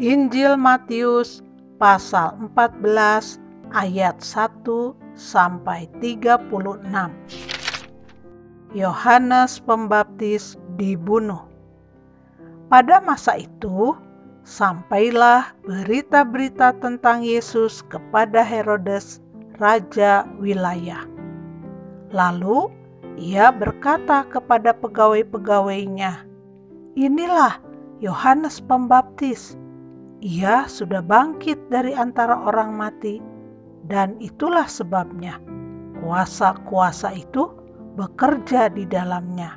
Injil Matius pasal 14 ayat 1 sampai 36. Yohanes Pembaptis dibunuh. Pada masa itu, sampailah berita-berita tentang Yesus kepada Herodes, raja wilayah. Lalu ia berkata kepada pegawai-pegawainya, "Inilah Yohanes Pembaptis. Ia sudah bangkit dari antara orang mati, dan itulah sebabnya kuasa-kuasa itu bekerja di dalamnya."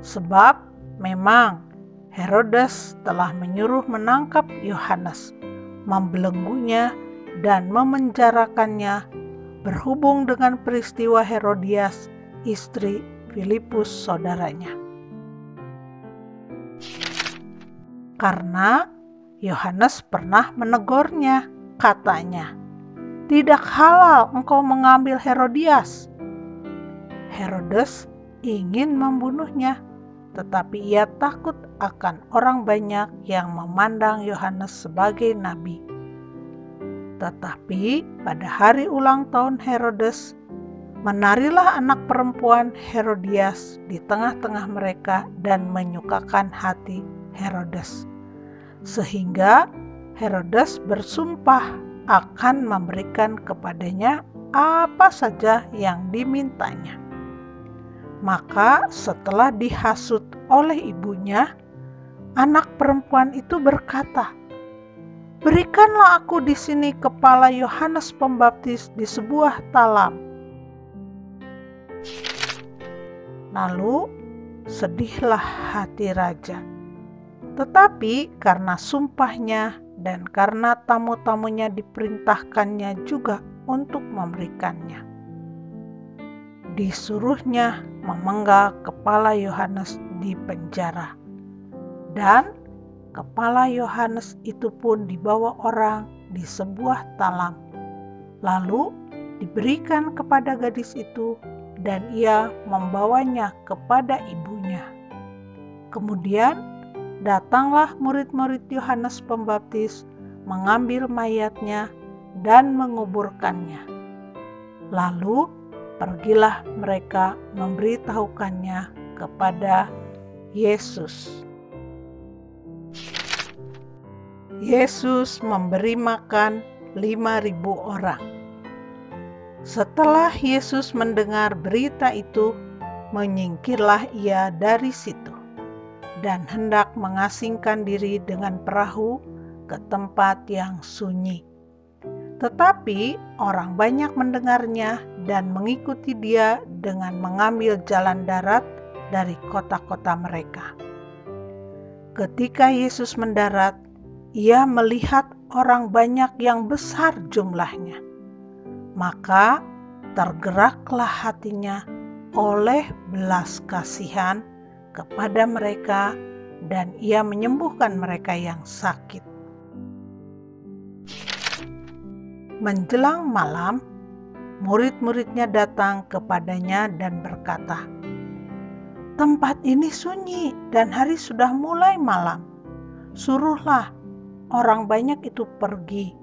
Sebab memang Herodes telah menyuruh menangkap Yohanes, membelenggunya, dan memenjarakannya berhubung dengan peristiwa Herodias, istri Filipus saudaranya. Karena Yohanes pernah menegurnya, katanya, "Tidak halal engkau mengambil Herodias." Herodes ingin membunuhnya, tetapi ia takut akan orang banyak yang memandang Yohanes sebagai nabi. Tetapi pada hari ulang tahun Herodes, menarilah anak perempuan Herodias di tengah-tengah mereka dan menyukakan hati Herodes. Sehingga Herodes bersumpah akan memberikan kepadanya apa saja yang dimintanya. Maka setelah dihasut oleh ibunya, anak perempuan itu berkata, "Berikanlah aku di sini kepala Yohanes Pembaptis di sebuah talam." Lalu sedihlah hati raja. Tetapi karena sumpahnya dan karena tamu-tamunya diperintahkannya juga untuk memberikannya disuruhnya memenggal kepala Yohanes di penjara. Dan kepala Yohanes itu pun dibawa orang di sebuah talam. Lalu diberikan kepada gadis itu dan ia membawanya kepada ibunya. Kemudian datanglah murid-murid Yohanes Pembaptis mengambil mayatnya dan menguburkannya. Lalu pergilah mereka memberitahukannya kepada Yesus. Yesus memberi makan 5.000 orang. Setelah Yesus mendengar berita itu, menyingkirlah ia dari situ dan hendak mengasingkan diri dengan perahu ke tempat yang sunyi. Tetapi orang banyak mendengarnya dan mengikuti dia dengan mengambil jalan darat dari kota-kota mereka. Ketika Yesus mendarat, ia melihat orang banyak yang besar jumlahnya. Maka tergeraklah hatinya oleh belas kasihan kepada mereka dan ia menyembuhkan mereka yang sakit. Menjelang malam, murid-muridnya datang kepadanya dan berkata, "Tempat ini sunyi dan hari sudah mulai malam. Suruhlah orang banyak itu pergi,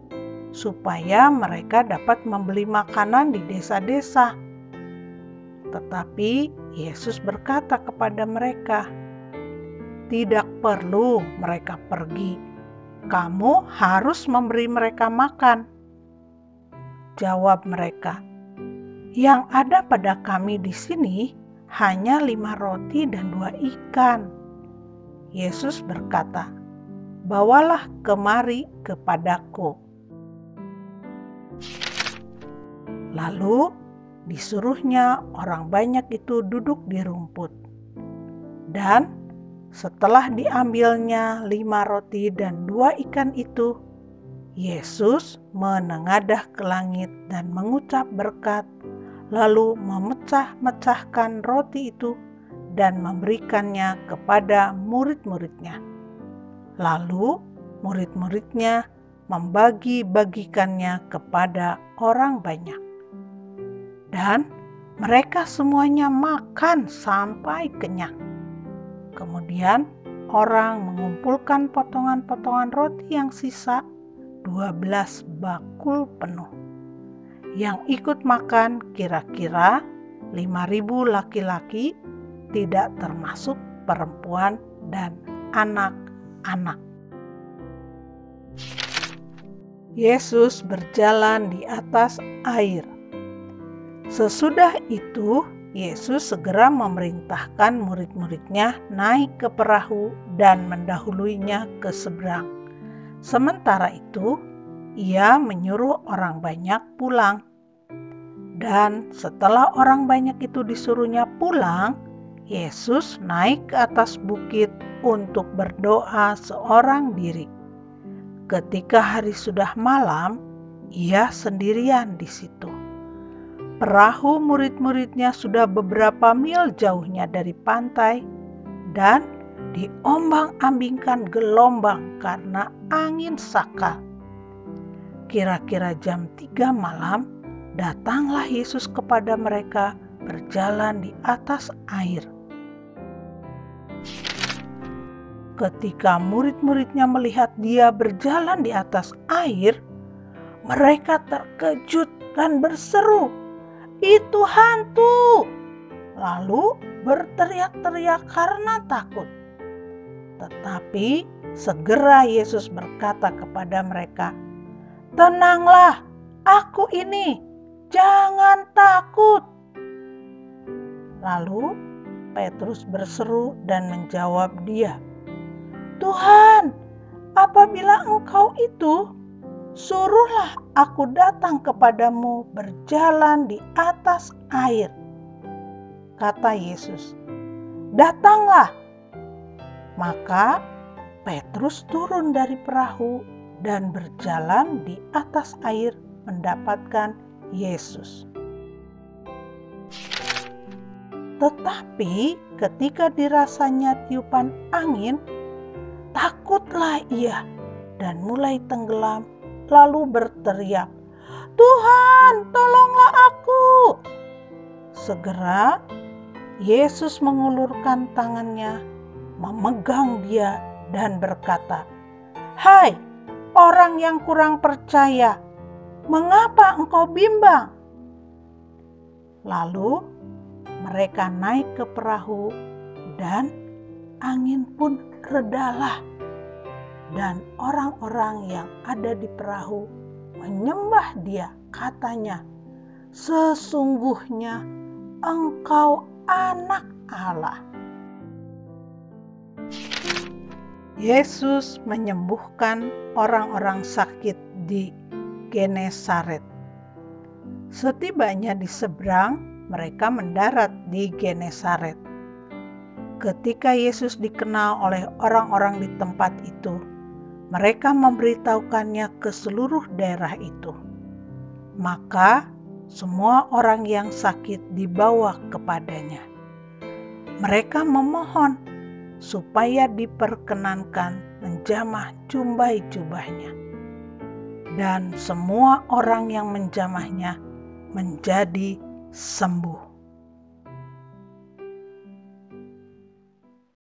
supaya mereka dapat membeli makanan di desa-desa." Tetapi Yesus berkata kepada mereka, "Tidak perlu mereka pergi, kamu harus memberi mereka makan." Jawab mereka, "Yang ada pada kami di sini hanya lima roti dan dua ikan." Yesus berkata, "Bawalah kemari kepadaku." Lalu disuruhnya orang banyak itu duduk di rumput. Dan setelah diambilnya lima roti dan dua ikan itu, Yesus menengadah ke langit dan mengucap berkat, lalu memecah-mecahkan roti itu dan memberikannya kepada murid-muridnya. Lalu murid-muridnya membagi-bagikannya kepada orang banyak. Dan mereka semuanya makan sampai kenyang. Kemudian orang mengumpulkan potongan-potongan roti yang sisa 12 bakul penuh. Yang ikut makan kira-kira 5.000 laki-laki tidak termasuk perempuan dan anak-anak. Yesus berjalan di atas air. Sesudah itu, Yesus segera memerintahkan murid-muridnya naik ke perahu dan mendahuluinya ke seberang. Sementara itu, ia menyuruh orang banyak pulang. Dan setelah orang banyak itu disuruhnya pulang, Yesus naik ke atas bukit untuk berdoa seorang diri. Ketika hari sudah malam, ia sendirian di situ. Perahu murid-muridnya sudah beberapa mil jauhnya dari pantai dan diombang-ambingkan gelombang karena angin sakal. Kira-kira jam tiga malam, datanglah Yesus kepada mereka berjalan di atas air. Ketika murid-muridnya melihat dia berjalan di atas air, mereka terkejut dan berseru, itu hantu. Lalu berteriak-teriak karena takut. Tetapi segera Yesus berkata kepada mereka, "Tenanglah, aku ini, jangan takut." Lalu Petrus berseru dan menjawab dia, "Tuhan, apabila Engkau itu, suruhlah aku datang kepadamu berjalan di atas air. Kata Yesus, "Datanglah." Maka Petrus turun dari perahu dan berjalan di atas air mendapatkan Yesus. Tetapi ketika dirasanya tiupan angin, takutlah ia dan mulai tenggelam lalu berteriak, "Tuhan, tolonglah aku!" Segera Yesus mengulurkan tangannya, memegang dia, dan berkata, "Hai orang yang kurang percaya, mengapa engkau bimbang?" Lalu mereka naik ke perahu, dan angin pun redalah dan orang-orang yang ada di perahu menyembah dia. Katanya, "Sesungguhnya engkau anak Allah." Yesus menyembuhkan orang-orang sakit di Genesaret. Setibanya di seberang, mereka mendarat di Genesaret. Ketika Yesus dikenal oleh orang-orang di tempat itu, mereka memberitahukannya ke seluruh daerah itu. Maka semua orang yang sakit dibawa kepadanya. Mereka memohon supaya diperkenankan menjamah jumbai-jubahnya. Dan semua orang yang menjamahnya menjadi sembuh.